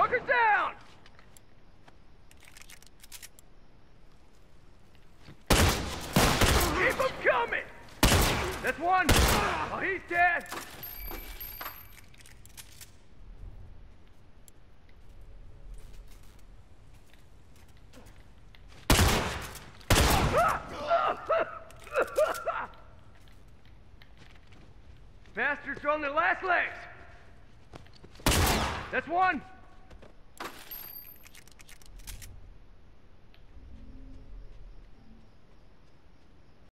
Fuckers down! Keep them coming! That's one! Oh, he's dead! Bastards on their last legs! That's one!